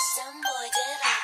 some boy that I